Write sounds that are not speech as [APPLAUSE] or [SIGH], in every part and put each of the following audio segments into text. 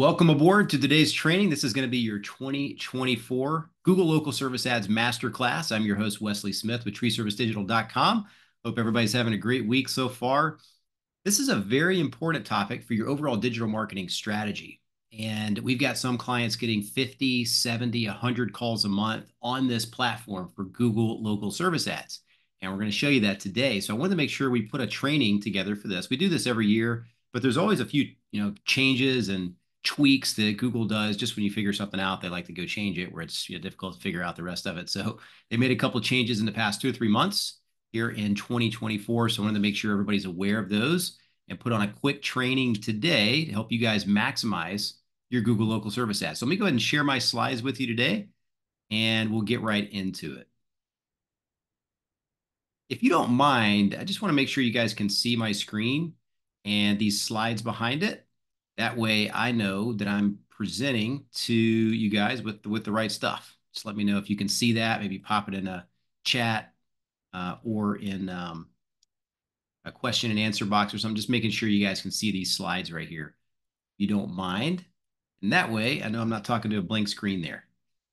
Welcome aboard to today's training. This is going to be your 2024 Google Local Service Ads Masterclass. I'm your host, Wesley Smith with treeservicedigital.com. Hope everybody's having a great week so far. This is a very important topic for your overall digital marketing strategy. And we've got some clients getting 50, 70, 100 calls a month on this platform for Google Local Service Ads. And we're going to show you that today. So I wanted to make sure we put a training together for this. We do this every year, but there's always a few, you know, changes and tweaks that Google does just when you figure something out, they like to go change it where it's you know, difficult to figure out the rest of it. So they made a couple changes in the past two or three months here in 2024. So I wanted to make sure everybody's aware of those and put on a quick training today to help you guys maximize your Google local service ads. So let me go ahead and share my slides with you today and we'll get right into it. If you don't mind, I just want to make sure you guys can see my screen and these slides behind it. That way I know that I'm presenting to you guys with, with the right stuff. Just let me know if you can see that. Maybe pop it in a chat uh, or in um, a question and answer box or something. Just making sure you guys can see these slides right here. You don't mind. And that way, I know I'm not talking to a blank screen there.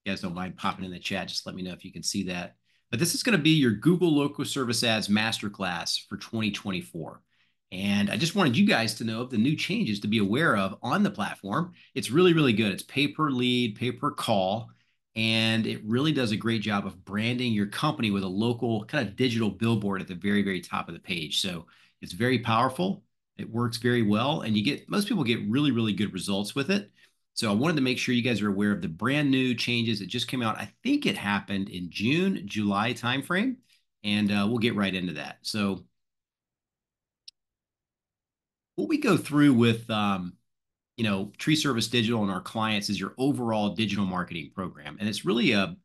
You guys don't mind popping in the chat, just let me know if you can see that. But this is going to be your Google Local Service Ads Masterclass for 2024. And I just wanted you guys to know of the new changes to be aware of on the platform. It's really, really good. It's pay per lead, pay per call, and it really does a great job of branding your company with a local kind of digital billboard at the very, very top of the page. So it's very powerful. It works very well, and you get most people get really, really good results with it. So I wanted to make sure you guys are aware of the brand new changes that just came out. I think it happened in June, July timeframe, and uh, we'll get right into that. So what we go through with um, you know tree service digital and our clients is your overall digital marketing program. And it's really a,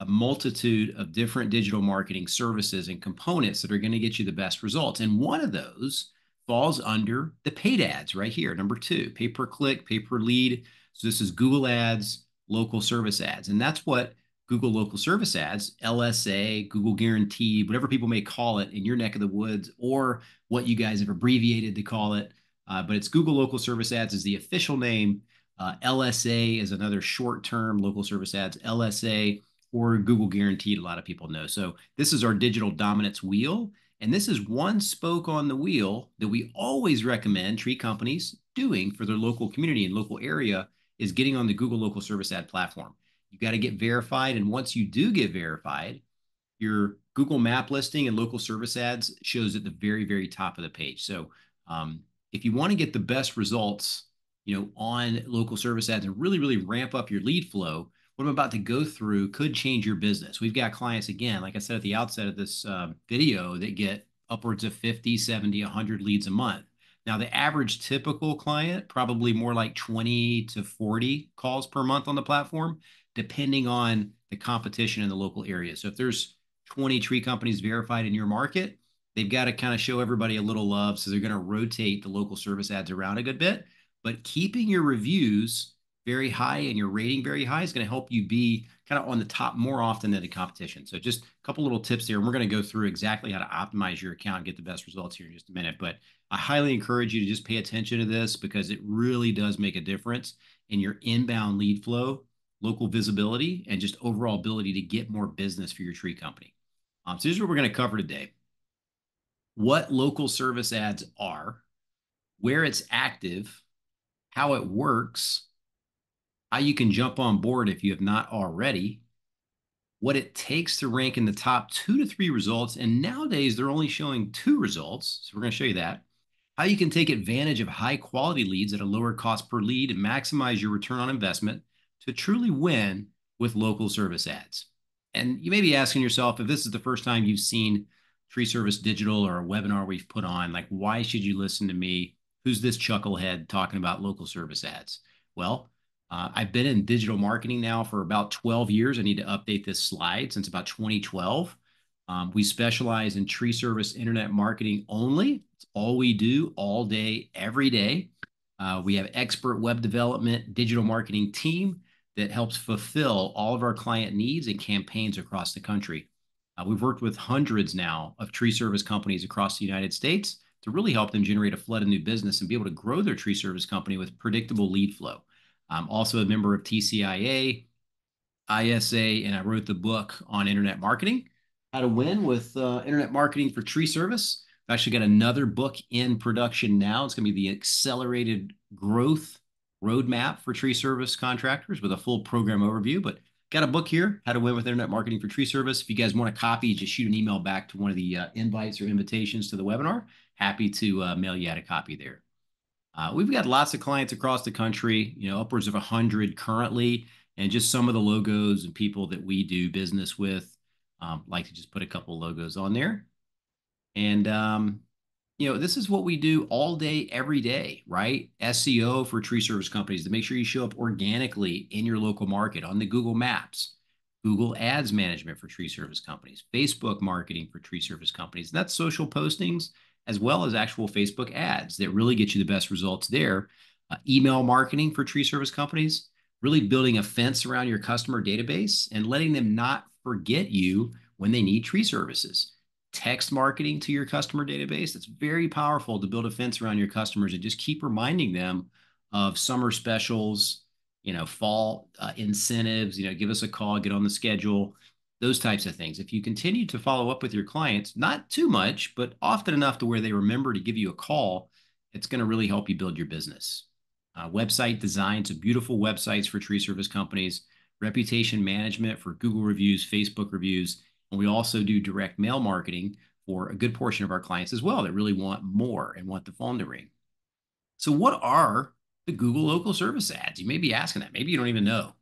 a multitude of different digital marketing services and components that are going to get you the best results. And one of those falls under the paid ads right here number two pay per click pay per lead so this is google ads local service ads. And that's what Google Local Service Ads, LSA, Google Guaranteed, whatever people may call it in your neck of the woods, or what you guys have abbreviated to call it. Uh, but it's Google Local Service Ads is the official name. Uh, LSA is another short term local service ads, LSA or Google Guaranteed, a lot of people know. So this is our digital dominance wheel. And this is one spoke on the wheel that we always recommend tree companies doing for their local community and local area is getting on the Google Local Service Ad platform. You got to get verified. And once you do get verified, your Google map listing and local service ads shows at the very, very top of the page. So um, if you want to get the best results, you know, on local service ads and really, really ramp up your lead flow, what I'm about to go through could change your business. We've got clients, again, like I said at the outset of this uh, video, that get upwards of 50, 70, 100 leads a month. Now, the average typical client, probably more like 20 to 40 calls per month on the platform depending on the competition in the local area. So if there's 20 tree companies verified in your market, they've got to kind of show everybody a little love. So they're going to rotate the local service ads around a good bit. But keeping your reviews very high and your rating very high is going to help you be kind of on the top more often than the competition. So just a couple little tips there. And we're going to go through exactly how to optimize your account and get the best results here in just a minute. But I highly encourage you to just pay attention to this because it really does make a difference in your inbound lead flow local visibility, and just overall ability to get more business for your tree company. Um, so, this is what we're going to cover today what local service ads are, where it's active, how it works, how you can jump on board if you have not already, what it takes to rank in the top two to three results. And nowadays, they're only showing two results. So, we're going to show you that. How you can take advantage of high quality leads at a lower cost per lead and maximize your return on investment to truly win with local service ads. And you may be asking yourself if this is the first time you've seen Tree Service Digital or a webinar we've put on, like, why should you listen to me? Who's this chucklehead talking about local service ads? Well, uh, I've been in digital marketing now for about 12 years. I need to update this slide since about 2012. Um, we specialize in tree service internet marketing only. It's all we do all day, every day. Uh, we have expert web development, digital marketing team that helps fulfill all of our client needs and campaigns across the country. Uh, we've worked with hundreds now of tree service companies across the United States to really help them generate a flood of new business and be able to grow their tree service company with predictable lead flow. I'm also a member of TCIA, ISA, and I wrote the book on internet marketing, How to Win with uh, Internet Marketing for Tree Service. I've actually got another book in production now. It's going to be the Accelerated Growth Roadmap for Tree Service Contractors with a full program overview. But got a book here, How to Win with Internet Marketing for Tree Service. If you guys want a copy, just shoot an email back to one of the uh, invites or invitations to the webinar. Happy to uh, mail you out a copy there. Uh, we've got lots of clients across the country, you know, upwards of 100 currently, and just some of the logos and people that we do business with. Um, like to just put a couple logos on there. And, um, you know, this is what we do all day, every day, right? SEO for tree service companies to make sure you show up organically in your local market on the Google Maps, Google Ads Management for tree service companies, Facebook marketing for tree service companies. And that's social postings as well as actual Facebook ads that really get you the best results there. Uh, email marketing for tree service companies, really building a fence around your customer database and letting them not forget you when they need tree services. Text marketing to your customer database, it's very powerful to build a fence around your customers and just keep reminding them of summer specials, you know, fall uh, incentives, you know, give us a call, get on the schedule those types of things. If you continue to follow up with your clients, not too much, but often enough to where they remember to give you a call, it's going to really help you build your business. Uh, website design, so beautiful websites for tree service companies, reputation management for Google reviews, Facebook reviews, we also do direct mail marketing for a good portion of our clients as well that really want more and want the phone to ring. So, what are the Google local service ads? You may be asking that. Maybe you don't even know.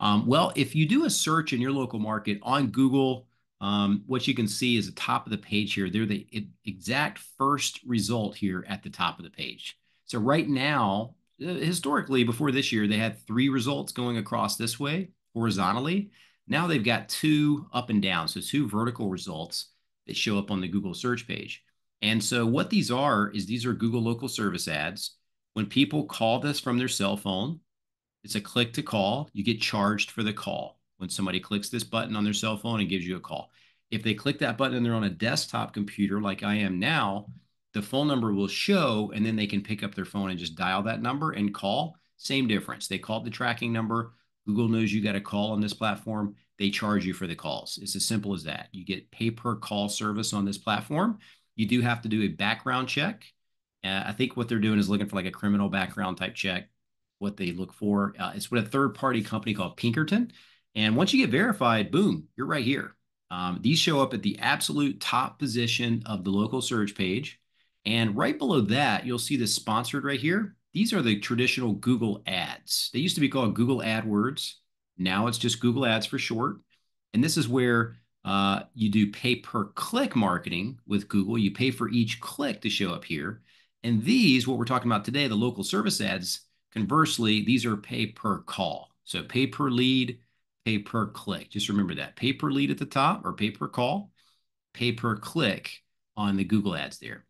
Um, well, if you do a search in your local market on Google, um, what you can see is the top of the page here. They're the exact first result here at the top of the page. So right now, uh, historically, before this year, they had three results going across this way horizontally. Now they've got two up and down, so two vertical results that show up on the Google search page. And so what these are is these are Google local service ads. When people call this from their cell phone, it's a click to call. You get charged for the call when somebody clicks this button on their cell phone and gives you a call. If they click that button and they're on a desktop computer like I am now, the phone number will show and then they can pick up their phone and just dial that number and call. Same difference. They called the tracking number. Google knows you got a call on this platform. They charge you for the calls. It's as simple as that. You get pay per call service on this platform. You do have to do a background check. Uh, I think what they're doing is looking for like a criminal background type check what they look for. Uh, it's with a third party company called Pinkerton. And once you get verified, boom, you're right here. Um, these show up at the absolute top position of the local search page. And right below that, you'll see this sponsored right here. These are the traditional Google ads. They used to be called Google AdWords. Now it's just Google Ads for short. And this is where uh, you do pay per click marketing with Google. You pay for each click to show up here. And these, what we're talking about today, the local service ads, Conversely, these are pay per call. So pay per lead, pay per click. Just remember that pay per lead at the top or pay per call, pay per click on the Google ads there.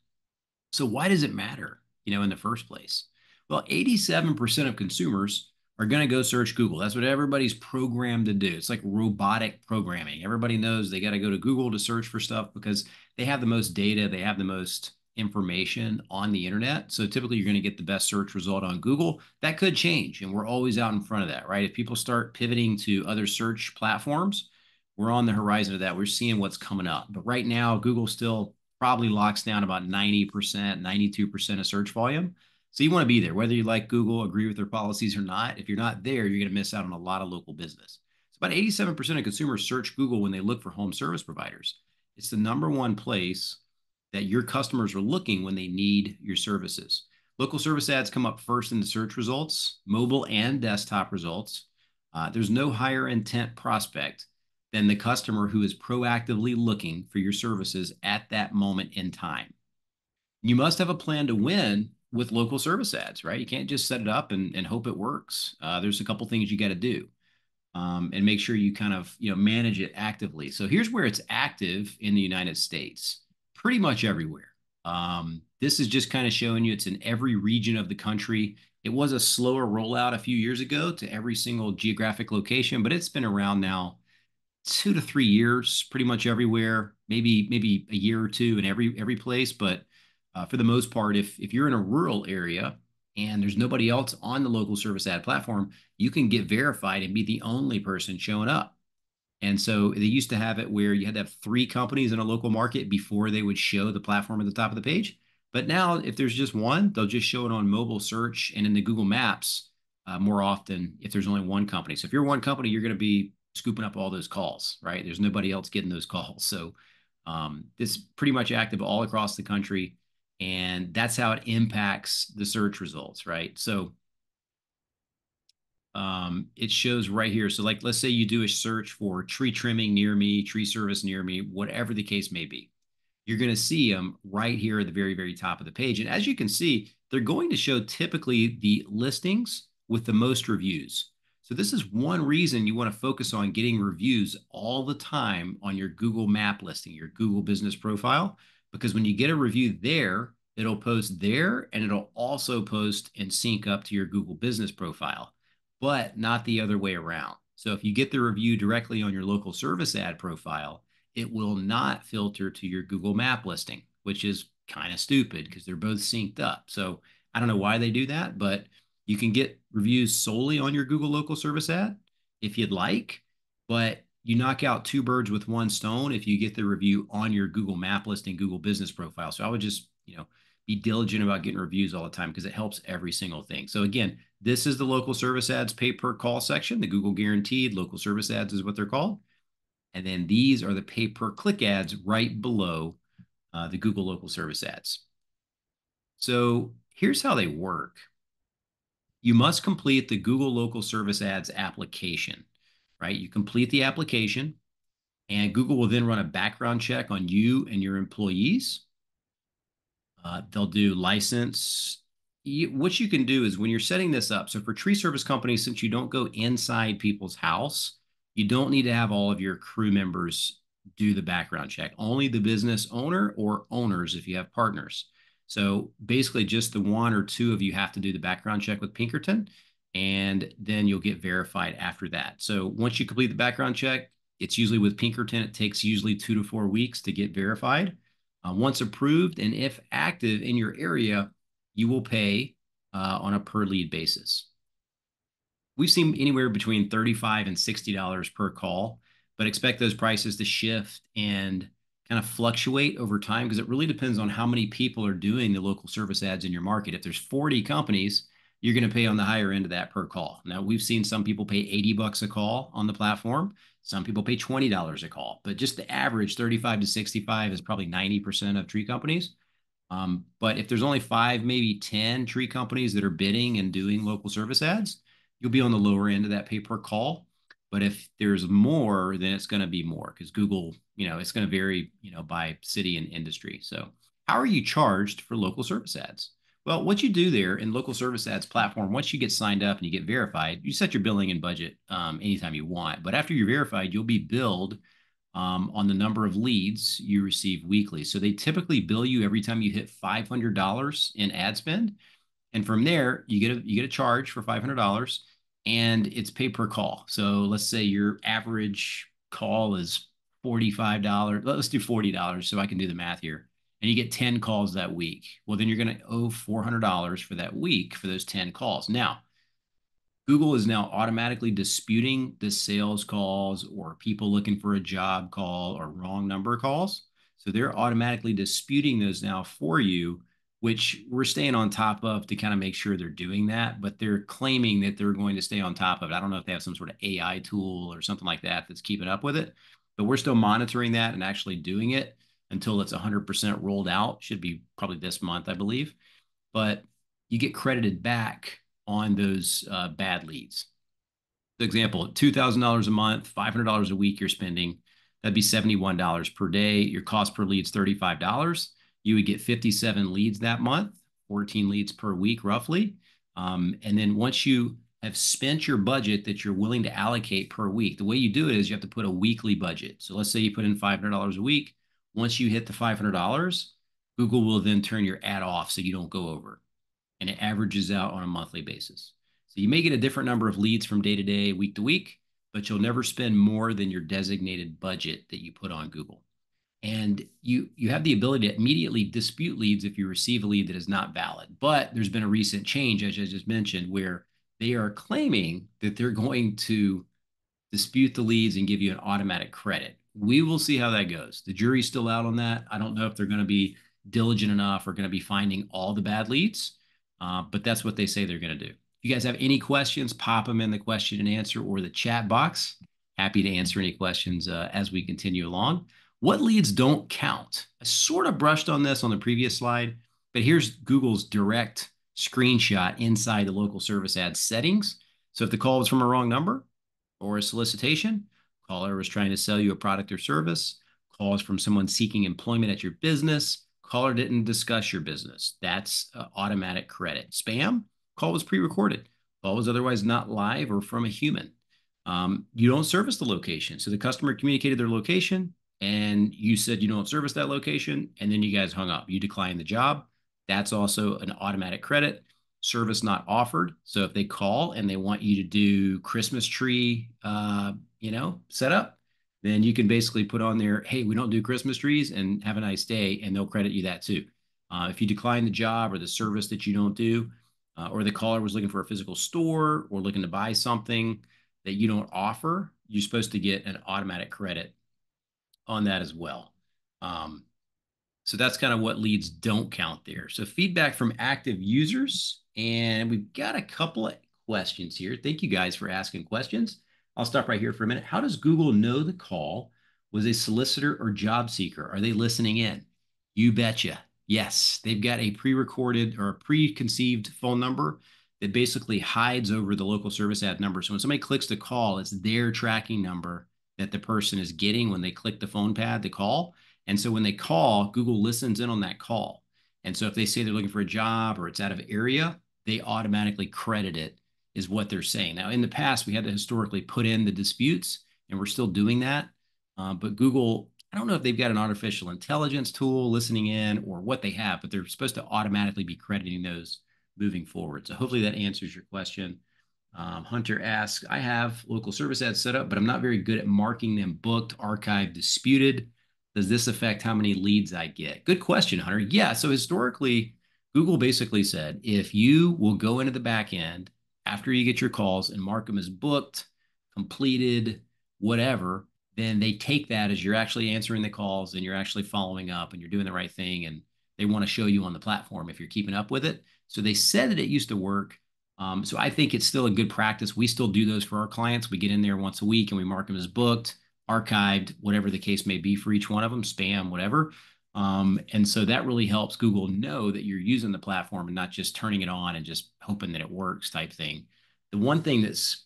So why does it matter, you know, in the first place? Well, 87% of consumers are going to go search Google. That's what everybody's programmed to do. It's like robotic programming. Everybody knows they got to go to Google to search for stuff because they have the most data, they have the most information on the internet. So typically you're going to get the best search result on Google. That could change. And we're always out in front of that, right? If people start pivoting to other search platforms, we're on the horizon of that. We're seeing what's coming up. But right now, Google still probably locks down about 90%, 92% of search volume. So you want to be there, whether you like Google, agree with their policies or not. If you're not there, you're going to miss out on a lot of local business. So about 87% of consumers search Google when they look for home service providers. It's the number one place that your customers are looking when they need your services. Local service ads come up first in the search results, mobile and desktop results. Uh, there's no higher intent prospect than the customer who is proactively looking for your services at that moment in time. You must have a plan to win with local service ads, right? You can't just set it up and, and hope it works. Uh, there's a couple things you got to do. Um, and make sure you kind of you know manage it actively. So here's where it's active in the United States pretty much everywhere. Um, this is just kind of showing you it's in every region of the country. It was a slower rollout a few years ago to every single geographic location, but it's been around now two to three years, pretty much everywhere. Maybe maybe a year or two in every every place, but uh, for the most part, if if you're in a rural area and there's nobody else on the local service ad platform, you can get verified and be the only person showing up. And so they used to have it where you had to have three companies in a local market before they would show the platform at the top of the page. But now, if there's just one, they'll just show it on mobile search and in the Google Maps uh, more often if there's only one company. So if you're one company, you're going to be scooping up all those calls, right? There's nobody else getting those calls. So um, it's pretty much active all across the country. And that's how it impacts the search results, right? So um, it shows right here. So like, let's say you do a search for tree trimming near me, tree service near me, whatever the case may be. You're going to see them right here at the very, very top of the page. And as you can see, they're going to show typically the listings with the most reviews. So this is one reason you want to focus on getting reviews all the time on your Google map listing, your Google business profile, because when you get a review there, it'll post there and it'll also post and sync up to your Google business profile, but not the other way around. So if you get the review directly on your local service ad profile, it will not filter to your Google map listing, which is kind of stupid because they're both synced up. So I don't know why they do that, but you can get reviews solely on your Google local service ad if you'd like, but you knock out two birds with one stone if you get the review on your Google map listing, Google business profile. So I would just, you know, be diligent about getting reviews all the time because it helps every single thing. So again, this is the local service ads pay per call section. The Google guaranteed local service ads is what they're called. And then these are the pay per click ads right below uh, the Google local service ads. So here's how they work you must complete the Google Local Service Ads application, right? You complete the application, and Google will then run a background check on you and your employees. Uh, they'll do license. what you can do is when you're setting this up, so for tree service companies, since you don't go inside people's house, you don't need to have all of your crew members do the background check. Only the business owner or owners if you have partners. So basically, just the one or two of you have to do the background check with Pinkerton, and then you'll get verified after that. So once you complete the background check, it's usually with Pinkerton, it takes usually two to four weeks to get verified. Uh, once approved and if active in your area, you will pay uh, on a per lead basis. We've seen anywhere between 35 and $60 per call, but expect those prices to shift and kind of fluctuate over time because it really depends on how many people are doing the local service ads in your market. If there's 40 companies, you're going to pay on the higher end of that per call. Now, we've seen some people pay 80 bucks a call on the platform. Some people pay $20 a call, but just the average 35 to 65 is probably 90% of tree companies. Um, but if there's only five, maybe 10 tree companies that are bidding and doing local service ads, you'll be on the lower end of that pay per call. But if there's more, then it's going to be more because Google, you know, it's going to vary, you know, by city and industry. So how are you charged for local service ads? Well, what you do there in local service ads platform, once you get signed up and you get verified, you set your billing and budget um, anytime you want. But after you're verified, you'll be billed um, on the number of leads you receive weekly. So they typically bill you every time you hit $500 in ad spend. And from there, you get a, you get a charge for $500 and it's pay per call. So let's say your average call is $45. Let's do $40 so I can do the math here. And you get 10 calls that week. Well, then you're going to owe $400 for that week for those 10 calls. Now, Google is now automatically disputing the sales calls or people looking for a job call or wrong number calls. So they're automatically disputing those now for you which we're staying on top of to kind of make sure they're doing that. But they're claiming that they're going to stay on top of it. I don't know if they have some sort of AI tool or something like that that's keeping up with it, but we're still monitoring that and actually doing it until it's 100% rolled out. Should be probably this month, I believe. But you get credited back on those uh, bad leads. For example, $2,000 a month, $500 a week you're spending, that'd be $71 per day. Your cost per lead is $35 you would get 57 leads that month, 14 leads per week, roughly. Um, and then once you have spent your budget that you're willing to allocate per week, the way you do it is you have to put a weekly budget. So let's say you put in $500 a week. Once you hit the $500, Google will then turn your ad off so you don't go over. And it averages out on a monthly basis. So you may get a different number of leads from day to day, week to week, but you'll never spend more than your designated budget that you put on Google. and you you have the ability to immediately dispute leads if you receive a lead that is not valid. But there's been a recent change, as I just mentioned, where they are claiming that they're going to dispute the leads and give you an automatic credit. We will see how that goes. The jury's still out on that. I don't know if they're going to be diligent enough or going to be finding all the bad leads, uh, but that's what they say they're going to do. If you guys have any questions, pop them in the question and answer or the chat box. Happy to answer any questions uh, as we continue along. What leads don't count? I sort of brushed on this on the previous slide, but here's Google's direct screenshot inside the local service ad settings. So if the call was from a wrong number or a solicitation, caller was trying to sell you a product or service, calls from someone seeking employment at your business, caller didn't discuss your business. That's uh, automatic credit. Spam, call was pre-recorded. Call was otherwise not live or from a human. Um, you don't service the location. So the customer communicated their location and you said you don't service that location and then you guys hung up. You declined the job. That's also an automatic credit. Service not offered. So if they call and they want you to do Christmas tree, uh, you know, setup, then you can basically put on there, hey, we don't do Christmas trees and have a nice day, and they'll credit you that too. Uh, if you decline the job or the service that you don't do, uh, or the caller was looking for a physical store or looking to buy something that you don't offer, you're supposed to get an automatic credit on that as well. Um, so that's kind of what leads don't count there. So feedback from active users, and we've got a couple of questions here. Thank you guys for asking questions. I'll stop right here for a minute. How does Google know the call was a solicitor or job seeker? Are they listening in? You betcha. Yes, they've got a pre-recorded or a preconceived phone number that basically hides over the local service ad number. So when somebody clicks the call, it's their tracking number that the person is getting when they click the phone pad to call. And so when they call, Google listens in on that call. And so if they say they're looking for a job or it's out of area, they automatically credit it is what they're saying. Now, in the past, we had to historically put in the disputes, and we're still doing that. Uh, but Google, I don't know if they've got an artificial intelligence tool listening in or what they have, but they're supposed to automatically be crediting those moving forward. So hopefully that answers your question. Um, Hunter asks, I have local service ads set up, but I'm not very good at marking them booked, archived, disputed. Does this affect how many leads I get? Good question, Hunter. Yeah. So historically, Google basically said if you will go into the back end after you get your calls and mark them as booked, completed, whatever, then they take that as you're actually answering the calls and you're actually following up and you're doing the right thing. And they want to show you on the platform if you're keeping up with it. So they said that it used to work. Um, so I think it's still a good practice. We still do those for our clients. We get in there once a week and we mark them as booked, archived, whatever the case may be for each one of them, spam, whatever. Um, and so that really helps Google know that you're using the platform and not just turning it on and just hoping that it works type thing. The one thing that's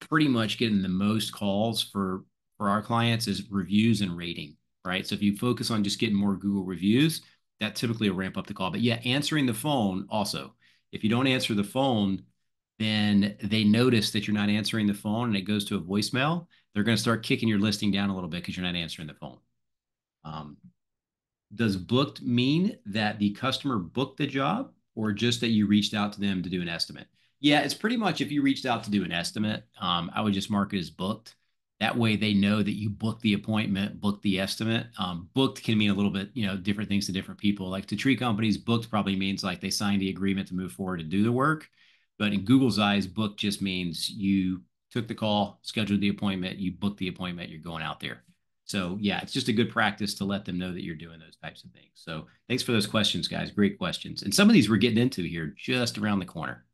pretty much getting the most calls for for our clients is reviews and rating, right? So if you focus on just getting more Google reviews, that typically will ramp up the call. But yeah, answering the phone also. If you don't answer the phone, then they notice that you're not answering the phone and it goes to a voicemail. They're going to start kicking your listing down a little bit because you're not answering the phone. Um, does booked mean that the customer booked the job or just that you reached out to them to do an estimate? Yeah, it's pretty much if you reached out to do an estimate, um, I would just mark it as booked. That way they know that you booked the appointment, booked the estimate. Um, booked can mean a little bit, you know, different things to different people. Like to tree companies, booked probably means like they signed the agreement to move forward and do the work. But in Google's eyes, booked just means you took the call, scheduled the appointment, you booked the appointment, you're going out there. So yeah, it's just a good practice to let them know that you're doing those types of things. So thanks for those questions, guys. Great questions. And some of these we're getting into here just around the corner.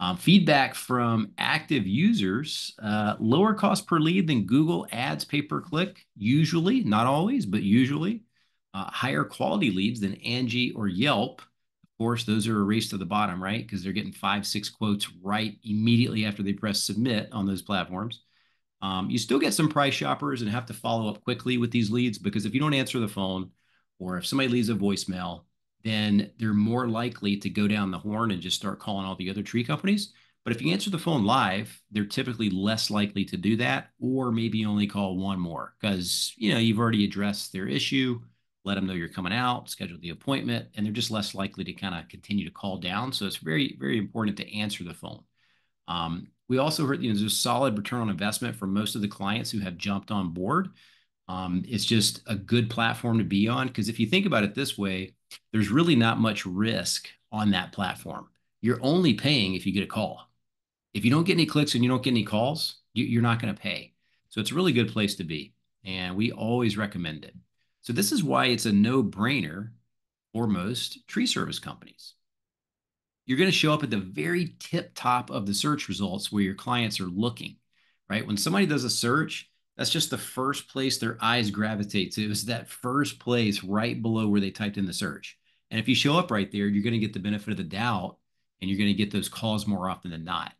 Um, feedback from active users, uh, lower cost per lead than Google ads pay per click, usually, not always, but usually. Uh, higher quality leads than Angie or Yelp. Course, those are erased to the bottom, right? Because they're getting five, six quotes right immediately after they press submit on those platforms. Um, you still get some price shoppers and have to follow up quickly with these leads because if you don't answer the phone or if somebody leaves a voicemail, then they're more likely to go down the horn and just start calling all the other tree companies. But if you answer the phone live, they're typically less likely to do that, or maybe only call one more because you know you've already addressed their issue, let them know you're coming out, schedule the appointment, and they're just less likely to kind of continue to call down. So it's very, very important to answer the phone. Um, we also heard, you know, there's a solid return on investment for most of the clients who have jumped on board. Um, it's just a good platform to be on because if you think about it this way, there's really not much risk on that platform. You're only paying if you get a call. If you don't get any clicks and you don't get any calls, you, are not going to pay. So it's a really good place to be. And we always recommend it. So this is why it's a no brainer for most tree service companies. You're going to show up at the very tip top of the search results where your clients are looking, right? When somebody does a search, that's just the first place their eyes gravitate to is that first place right below where they typed in the search. And if you show up right there, you're going to get the benefit of the doubt and you're going to get those calls more often than not.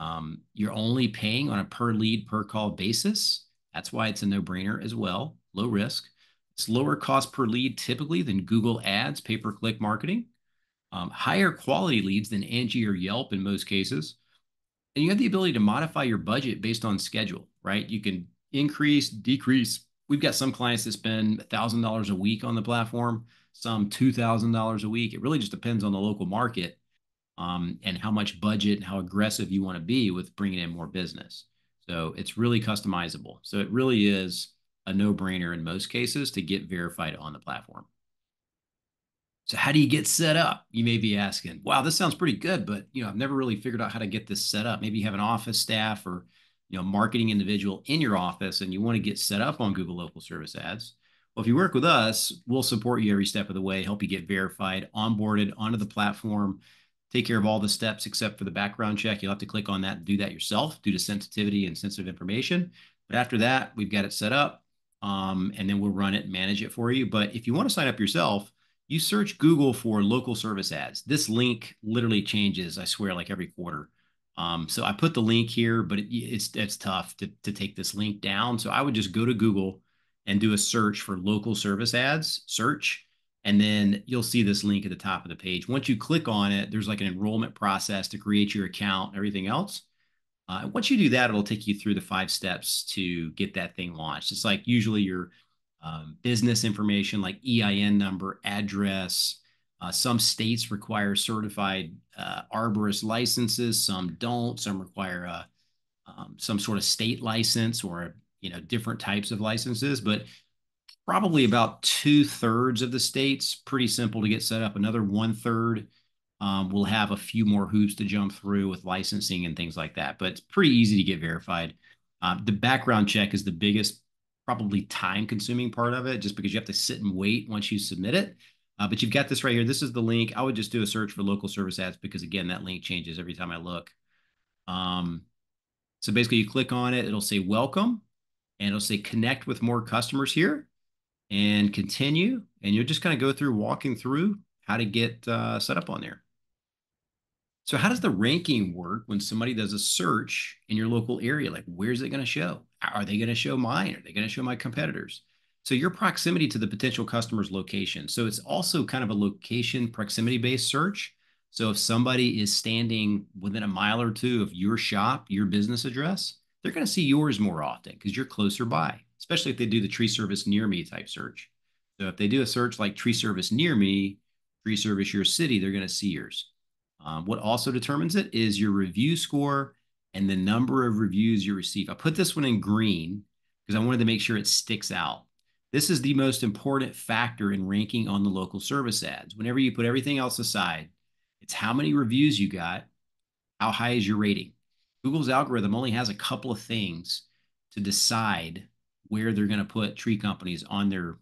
Um, you're only paying on a per lead, per call basis. That's why it's a no brainer as well, low risk. It's lower cost per lead typically than Google Ads, pay per click marketing, um, higher quality leads than Angie or Yelp in most cases. And you have the ability to modify your budget based on schedule, right? You can increase, decrease. We've got some clients that spend $1,000 a week on the platform, some $2,000 a week. It really just depends on the local market um, and how much budget and how aggressive you want to be with bringing in more business. So it's really customizable. So it really is a no-brainer in most cases to get verified on the platform. So how do you get set up? You may be asking, wow, this sounds pretty good, but you know, I've never really figured out how to get this set up. Maybe you have an office staff or you know, marketing individual in your office and you want to get set up on Google local service ads. Well, if you work with us, we'll support you every step of the way, help you get verified, onboarded onto the platform, take care of all the steps except for the background check. You'll have to click on that and do that yourself due to sensitivity and sensitive information. But after that, we've got it set up um, and then we'll run it and manage it for you. But if you want to sign up yourself, you search Google for local service ads. This link literally changes, I swear, like every quarter. Um, so I put the link here, but it, it's it's tough to, to take this link down. So I would just go to Google and do a search for local service ads, search, and then you'll see this link at the top of the page. Once you click on it, there's like an enrollment process to create your account everything else. Uh, once you do that, it'll take you through the five steps to get that thing launched. It's like usually your um, business information like EIN number, address. Uh, some states require certified uh, arborist licenses, some don't. Some require a, uh, um, some sort of state license or you know different types of licenses. But probably about two thirds of the states, pretty simple to get set up. Another one third um, will have a few more hoops to jump through with licensing and things like that. But it's pretty easy to get verified. Uh, the background check is the biggest, probably time consuming part of it, just because you have to sit and wait once you submit it. Uh, but you've got this right here. This is the link. I would just do a search for local service ads because, again, that link changes every time I look. Um, so basically, you click on it, it'll say welcome, and it'll say connect with more customers here and continue. And you'll just kind of go through walking through how to get uh, set up on there. So how does the ranking work when somebody does a search in your local area? Like, where's it going to show? Are they going to show mine? Are they going to show my competitors? So your proximity to the potential customer's location. So it's also kind of a location proximity based search. So if somebody is standing within a mile or two of your shop, your business address, they're going to see yours more often because you're closer by especially if they do the tree service near me type search. So if they do a search like tree service near me, tree service your city, they're going to see yours. Um, what also determines it is your review score and the number of reviews you receive. I put this one in green because I wanted to make sure it sticks out. This is the most important factor in ranking on the local service ads. Whenever you put everything else aside, it's how many reviews you got, how high is your rating. Google's algorithm only has a couple of things to decide where they're going to put tree companies on their,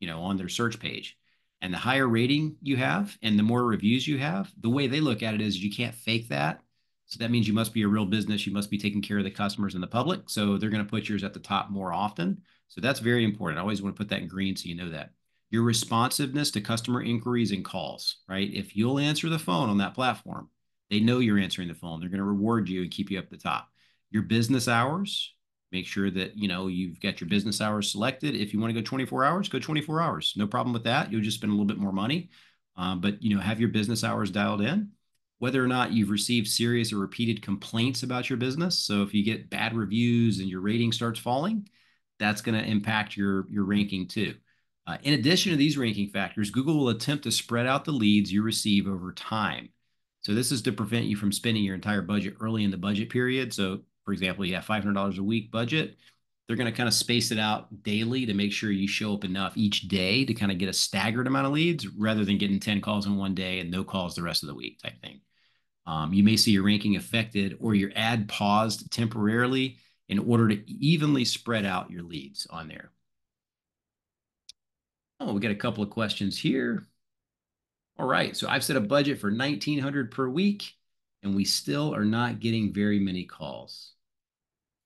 you know, on their search page. And the higher rating you have and the more reviews you have, the way they look at it is you can't fake that. So that means you must be a real business. You must be taking care of the customers and the public. So they're going to put yours at the top more often. So that's very important. I always want to put that in green so you know that. Your responsiveness to customer inquiries and calls, right? If you'll answer the phone on that platform, they know you're answering the phone. They're going to reward you and keep you up the top. Your business hours, make sure that you know you've got your business hours selected. If you want to go 24 hours go 24 hours. No problem with that. You'll just spend a little bit more money. Um, but you know have your business hours dialed in. Whether or not you've received serious or repeated complaints about your business so if you get bad reviews and your rating starts falling that's going to impact your your ranking too. Uh, in addition to these ranking factors google will attempt to spread out the leads you receive over time. So this is to prevent you from spending your entire budget early in the budget period. So for example, you have $500 a week budget. they're going to kind of space it out daily to make sure you show up enough each day to kind of get a staggered amount of leads rather than getting 10 calls in one day and no calls the rest of the week type thing. Um, you may see your ranking affected or your ad paused temporarily in order to evenly spread out your leads on there. Oh, we got a couple of questions here. All right, so I've set a budget for 1900 per week and we still are not getting very many calls.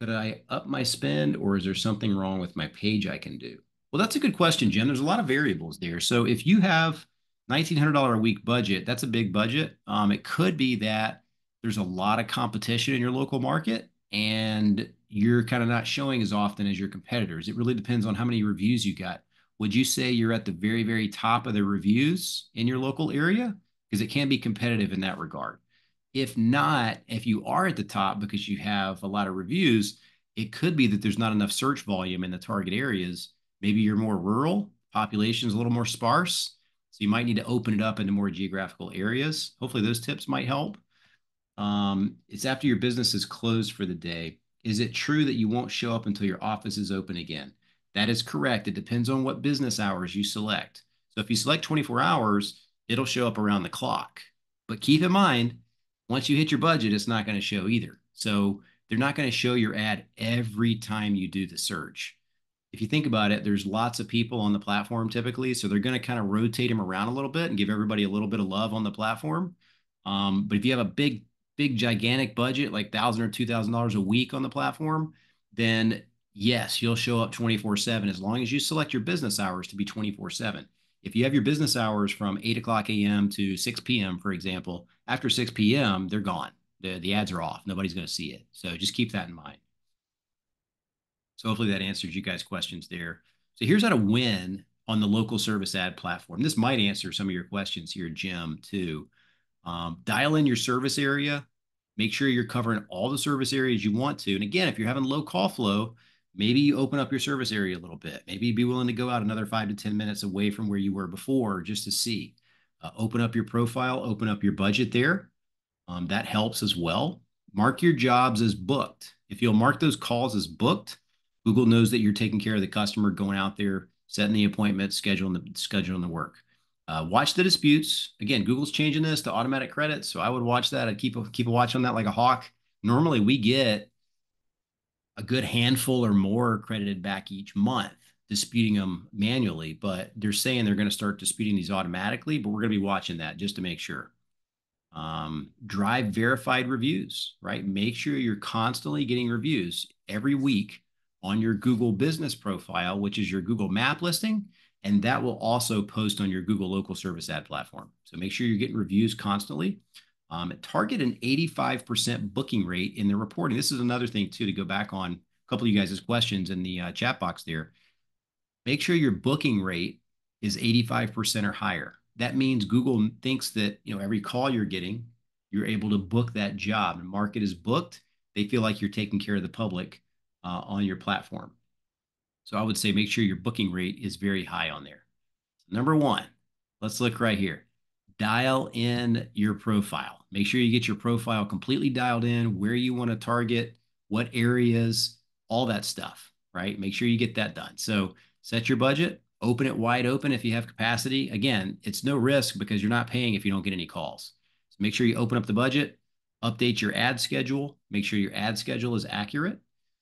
Could I up my spend or is there something wrong with my page I can do? Well, that's a good question, Jim. There's a lot of variables there. So if you have $1,900 a week budget, that's a big budget. Um, it could be that there's a lot of competition in your local market and you're kind of not showing as often as your competitors. It really depends on how many reviews you got. Would you say you're at the very, very top of the reviews in your local area? Because it can be competitive in that regard. If not, if you are at the top because you have a lot of reviews, it could be that there's not enough search volume in the target areas. Maybe you're more rural, population is a little more sparse. So you might need to open it up into more geographical areas. Hopefully those tips might help. Um, it's after your business is closed for the day. Is it true that you won't show up until your office is open again? That is correct. It depends on what business hours you select. So if you select 24 hours, it'll show up around the clock. But keep in mind, once you hit your budget, it's not going to show either. So they're not going to show your ad every time you do the search. If you think about it, there's lots of people on the platform typically. So they're going to kind of rotate them around a little bit and give everybody a little bit of love on the platform. Um, but if you have a big, big, gigantic budget, like thousand or two thousand dollars a week on the platform, then yes, you'll show up 24 7 as long as you select your business hours to be 24 7 if you have your business hours from 8 o'clock a.m. to 6 p.m., for example, after 6 p.m., they're gone. The, the ads are off. Nobody's going to see it. So just keep that in mind. So hopefully that answers you guys' questions there. So here's how to win on the local service ad platform. This might answer some of your questions here, Jim, too. Um, dial in your service area. Make sure you're covering all the service areas you want to. And again, if you're having low call flow, maybe you open up your service area a little bit. Maybe you'd be willing to go out another five to 10 minutes away from where you were before just to see. Uh, open up your profile, open up your budget there. Um, that helps as well. Mark your jobs as booked. If you'll mark those calls as booked, Google knows that you're taking care of the customer, going out there, setting the appointment, scheduling the scheduling the work. Uh, watch the disputes. Again, Google's changing this to automatic credits, so I would watch that. I'd keep a, keep a watch on that like a hawk. Normally, we get a good handful or more credited back each month, disputing them manually. But they're saying they're going to start disputing these automatically, but we're going to be watching that just to make sure. Um, drive verified reviews, right? Make sure you're constantly getting reviews every week on your Google business profile, which is your Google map listing. And that will also post on your Google local service ad platform. So make sure you're getting reviews constantly. Um, target an 85% booking rate in the reporting. This is another thing, too, to go back on a couple of you guys' questions in the uh, chat box there. Make sure your booking rate is 85% or higher. That means Google thinks that you know every call you're getting, you're able to book that job. And market is booked. They feel like you're taking care of the public uh, on your platform. So I would say make sure your booking rate is very high on there. Number one, let's look right here dial in your profile. Make sure you get your profile completely dialed in, where you want to target, what areas, all that stuff, right? Make sure you get that done. So set your budget, open it wide open if you have capacity. Again, it's no risk because you're not paying if you don't get any calls. So make sure you open up the budget, update your ad schedule, make sure your ad schedule is accurate.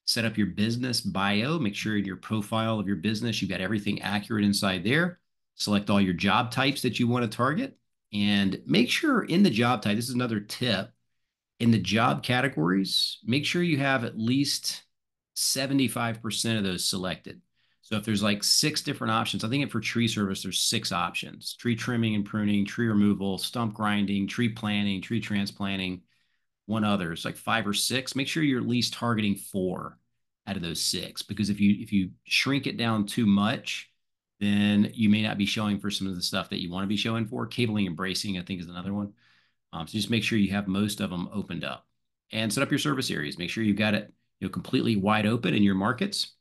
Set up your business bio, make sure your profile of your business, you've got everything accurate inside there. Select all your job types that you want to target and make sure in the job type, this is another tip, in the job categories, make sure you have at least 75% of those selected. So if there's like six different options, I think for tree service, there's six options, tree trimming and pruning, tree removal, stump grinding, tree planting, tree transplanting, one other. It's like five or six. Make sure you're at least targeting four out of those six, because if you if you shrink it down too much, then you may not be showing for some of the stuff that you want to be showing for. Cabling and bracing, I think, is another one. Um, so just make sure you have most of them opened up and set up your service areas. Make sure you've got it you know, completely wide open in your markets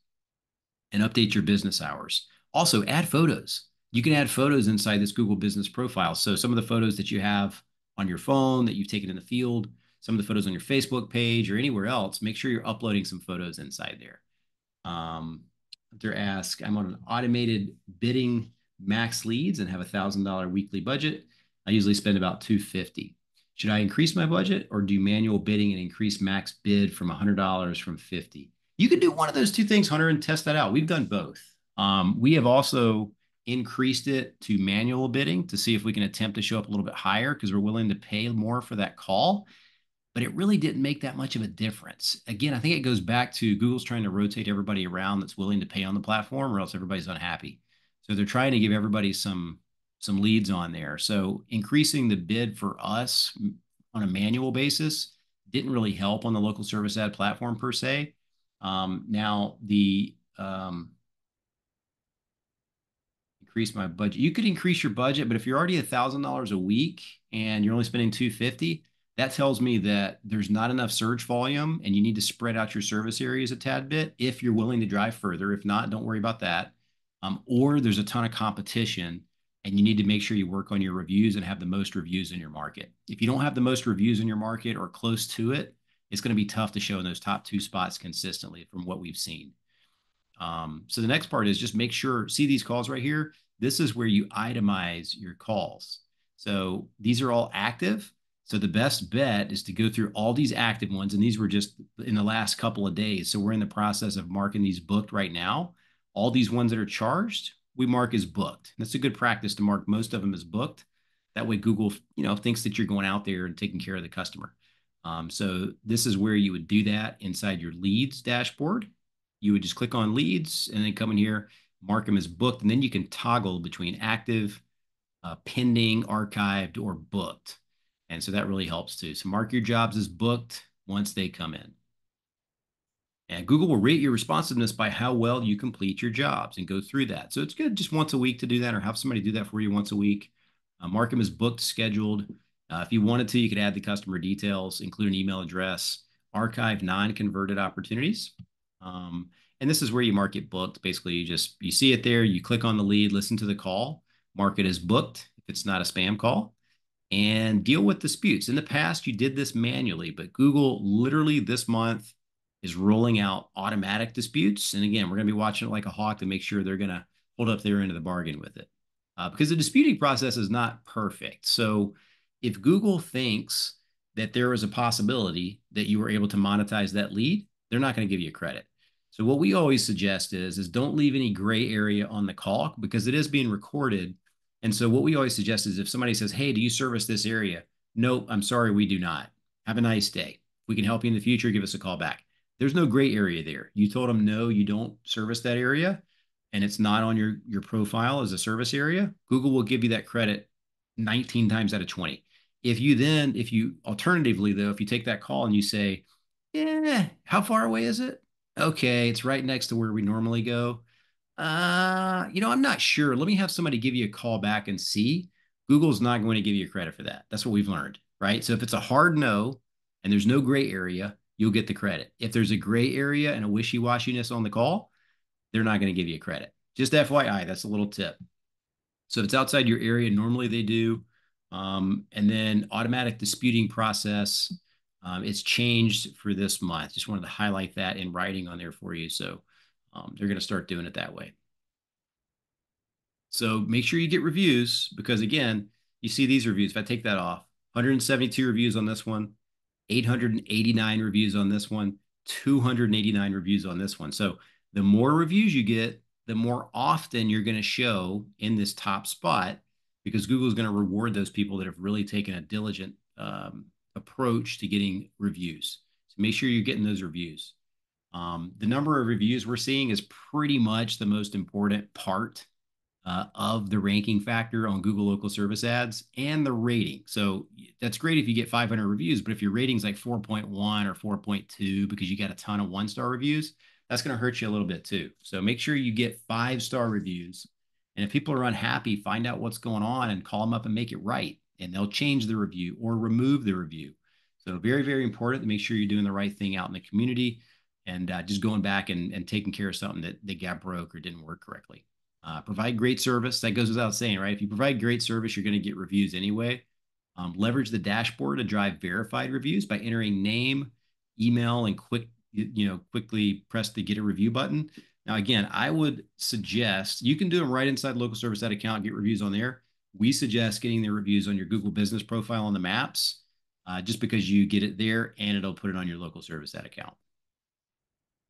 and update your business hours. Also, add photos. You can add photos inside this Google business profile. So some of the photos that you have on your phone that you've taken in the field, some of the photos on your Facebook page or anywhere else, make sure you're uploading some photos inside there. Um, they're asked, I'm on an automated bidding max leads and have a thousand dollar weekly budget. I usually spend about 250. Should I increase my budget or do manual bidding and increase max bid from $100 from 50? You can do one of those two things, Hunter, and test that out. We've done both. Um, we have also increased it to manual bidding to see if we can attempt to show up a little bit higher because we're willing to pay more for that call. But it really didn't make that much of a difference. Again, I think it goes back to Google's trying to rotate everybody around that's willing to pay on the platform, or else everybody's unhappy. So they're trying to give everybody some some leads on there. So increasing the bid for us on a manual basis didn't really help on the local service ad platform per se. Um, now the um, increase my budget. You could increase your budget, but if you're already a thousand dollars a week and you're only spending 250, that tells me that there's not enough search volume and you need to spread out your service areas a tad bit if you're willing to drive further. If not, don't worry about that. Um, or there's a ton of competition and you need to make sure you work on your reviews and have the most reviews in your market. If you don't have the most reviews in your market or close to it, it's going to be tough to show in those top two spots consistently from what we've seen. Um, so the next part is just make sure, see these calls right here? This is where you itemize your calls. So these are all active. So the best bet is to go through all these active ones. And these were just in the last couple of days. So we're in the process of marking these booked right now. All these ones that are charged, we mark as booked. That's a good practice to mark most of them as booked. That way Google, you know, thinks that you're going out there and taking care of the customer. Um, so this is where you would do that inside your leads dashboard. You would just click on leads and then come in here mark them as booked, and then you can toggle between active, uh, pending, archived, or booked. And so that really helps too. So mark your jobs as booked once they come in. And Google will rate your responsiveness by how well you complete your jobs and go through that. So it's good just once a week to do that or have somebody do that for you once a week. Uh, mark them as booked, scheduled. Uh, if you wanted to, you could add the customer details, include an email address, archive non-converted opportunities. Um, and this is where you mark it booked. Basically, you just you see it there, you click on the lead, listen to the call, mark it as booked if it's not a spam call, and deal with disputes. In the past, you did this manually, but Google literally this month is rolling out automatic disputes. And again, we're going to be watching it like a hawk to make sure they're going to hold up their end of the bargain with it. Uh, because the disputing process is not perfect. So if Google thinks that there is a possibility that you were able to monetize that lead, they're not going to give you credit. So what we always suggest is is don't leave any gray area on the call because it is being recorded. And so what we always suggest is if somebody says, "Hey, do you service this area?" Nope, I'm sorry, we do not. Have a nice day. If we can help you in the future, give us a call back. There's no gray area there. You told them no, you don't service that area, and it's not on your your profile as a service area. Google will give you that credit 19 times out of 20. If you then, if you alternatively though, if you take that call and you say, "Yeah, how far away is it?" okay, it's right next to where we normally go. Uh, you know, I'm not sure. Let me have somebody give you a call back and see. Google's not going to give you a credit for that. That's what we've learned, right? So if it's a hard no and there's no gray area, you'll get the credit. If there's a gray area and a wishy-washiness on the call, they're not going to give you a credit. Just FYI, that's a little tip. So if it's outside your area, normally they do. Um, and then automatic disputing process um, it's changed for this month. Just wanted to highlight that in writing on there for you. So um, they're going to start doing it that way. So make sure you get reviews because again, you see these reviews. If I take that off, 172 reviews on this one, 889 reviews on this one, 289 reviews on this one. So the more reviews you get, the more often you're going to show in this top spot because Google is going to reward those people that have really taken a diligent um, approach to getting reviews. So make sure you're getting those reviews. Um, the number of reviews we're seeing is pretty much the most important part uh, of the ranking factor on Google local service ads and the rating. So that's great if you get 500 reviews, but if your rating's like 4.1 or 4.2 because you got a ton of one star reviews, that's going to hurt you a little bit too. So make sure you get five star reviews. And if people are unhappy, find out what's going on and call them up and make it right and they'll change the review or remove the review. So very, very important to make sure you're doing the right thing out in the community and uh, just going back and, and taking care of something that, that got broke or didn't work correctly. Uh, provide great service. That goes without saying, right? If you provide great service, you're going to get reviews anyway. Um, leverage the dashboard to drive verified reviews by entering name, email, and quick you, know, quickly press the get a review button. Now, again, I would suggest you can do them right inside local service ad account, get reviews on there. We suggest getting the reviews on your Google business profile on the maps, uh, just because you get it there and it'll put it on your local service ad account.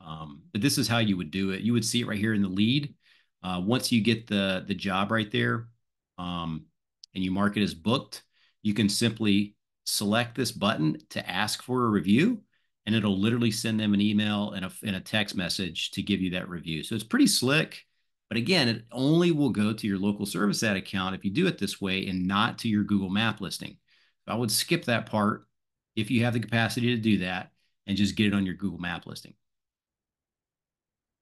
Um, but this is how you would do it. You would see it right here in the lead. Uh, once you get the, the job right there um, and you mark it as booked, you can simply select this button to ask for a review and it'll literally send them an email and a, and a text message to give you that review. So it's pretty slick. But again, it only will go to your local service ad account if you do it this way and not to your Google map listing. So I would skip that part if you have the capacity to do that and just get it on your Google map listing.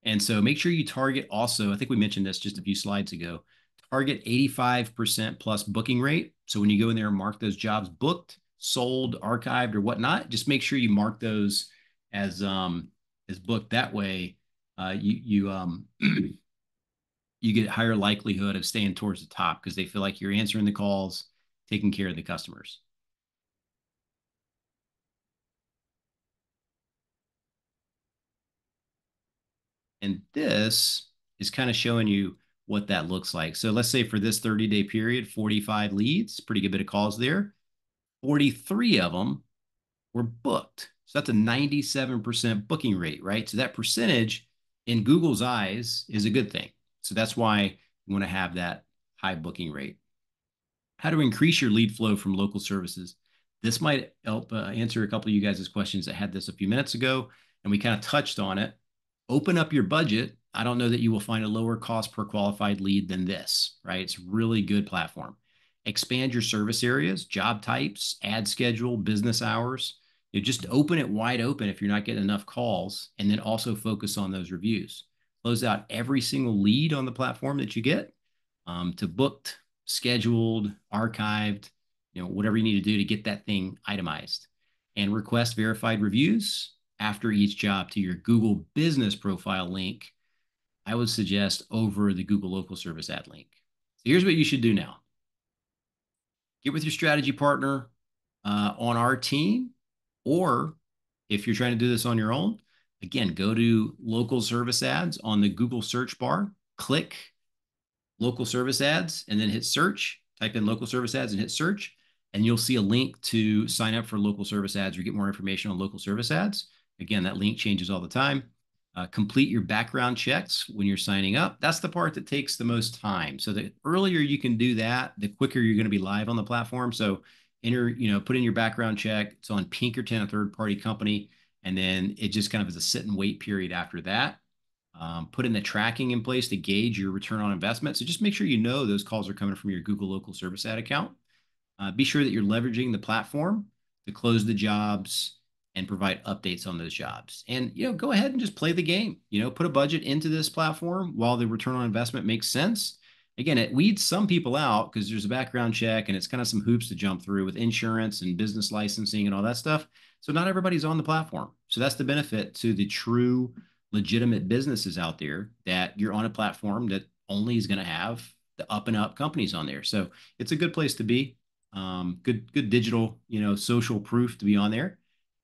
And so make sure you target also, I think we mentioned this just a few slides ago, target 85% plus booking rate. So when you go in there and mark those jobs booked, sold, archived, or whatnot, just make sure you mark those as um, as booked. That way, uh, you you um, [CLEARS THROAT] you get higher likelihood of staying towards the top because they feel like you're answering the calls, taking care of the customers. And this is kind of showing you what that looks like. So let's say for this 30 day period, 45 leads, pretty good bit of calls there. 43 of them were booked. So that's a 97% booking rate, right? So that percentage in Google's eyes is a good thing. So that's why you want to have that high booking rate. How to increase your lead flow from local services. This might help uh, answer a couple of you guys' questions that had this a few minutes ago, and we kind of touched on it. Open up your budget. I don't know that you will find a lower cost per qualified lead than this, right? It's really good platform expand your service areas, job types, ad schedule, business hours. You just open it wide open if you're not getting enough calls, and then also focus on those reviews. Close out every single lead on the platform that you get um, to booked, scheduled, archived, you know, whatever you need to do to get that thing itemized. And request verified reviews after each job to your Google business profile link. I would suggest over the Google local service ad link. So here's what you should do now get with your strategy partner uh, on our team, or if you're trying to do this on your own, again, go to local service ads on the Google search bar, click local service ads, and then hit search. Type in local service ads and hit search, and you'll see a link to sign up for local service ads or get more information on local service ads. Again, that link changes all the time. Uh, complete your background checks when you're signing up. That's the part that takes the most time. So the earlier you can do that, the quicker you're going to be live on the platform. So enter, you know, put in your background check. It's on Pinkerton, a third party company. And then it just kind of is a sit and wait period after that. Um, put in the tracking in place to gauge your return on investment. So just make sure you know those calls are coming from your Google local service ad account. Uh, be sure that you're leveraging the platform to close the jobs and provide updates on those jobs. And you know, go ahead and just play the game. You know, put a budget into this platform while the return on investment makes sense. Again, it weeds some people out because there's a background check and it's kind of some hoops to jump through with insurance and business licensing and all that stuff. So not everybody's on the platform. So that's the benefit to the true legitimate businesses out there that you're on a platform that only is going to have the up and up companies on there. So it's a good place to be. Um, good, good digital, you know, social proof to be on there.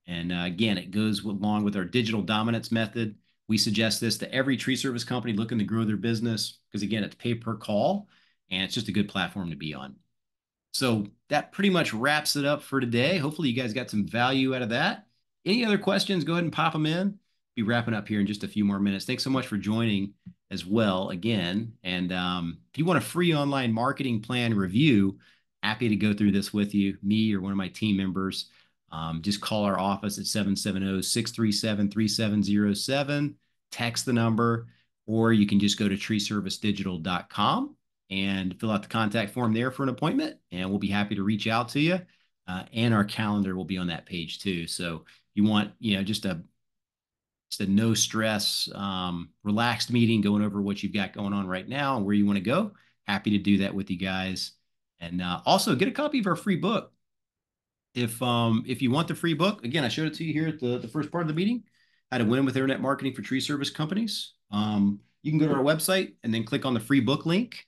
And uh, again, it goes along with our digital dominance method. We suggest this to every tree service company looking to grow their business because, again, it's pay per call and it's just a good platform to be on. So that pretty much wraps it up for today. Hopefully, you guys got some value out of that. Any other questions? Go ahead and pop them in. Be wrapping up here in just a few more minutes. Thanks so much for joining as well again. And um, if you want a free online marketing plan review, happy to go through this with you, me or one of my team members. Um, just call our office at 770-637-3707, text the number, or you can just go to treeservicedigital.com and fill out the contact form there for an appointment, and we'll be happy to reach out to you. Uh, and our calendar will be on that page too. So you want, you know, just a just a no stress, um, relaxed meeting going over what you've got going on right now and where you want to go. Happy to do that with you guys. And uh, also get a copy of our free book if um if you want the free book, again, I showed it to you here at the, the first part of the meeting, how to win with internet marketing for tree service companies. Um, you can go to our website and then click on the free book link,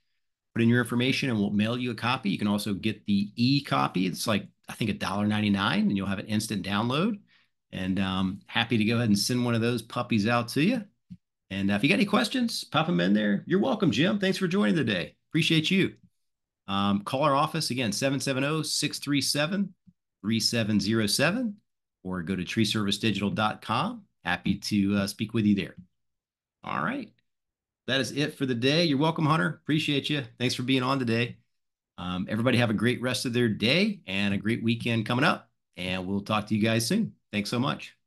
put in your information, and we'll mail you a copy. You can also get the e copy. It's like I think $1.99 and you'll have an instant download. And um, happy to go ahead and send one of those puppies out to you. And uh, if you got any questions, pop them in there. You're welcome, Jim. Thanks for joining today. Appreciate you. Um, call our office again, 770 637 3707, or go to treeservicedigital.com. Happy to uh, speak with you there. All right. That is it for the day. You're welcome, Hunter. Appreciate you. Thanks for being on today. Um, everybody have a great rest of their day and a great weekend coming up. And we'll talk to you guys soon. Thanks so much.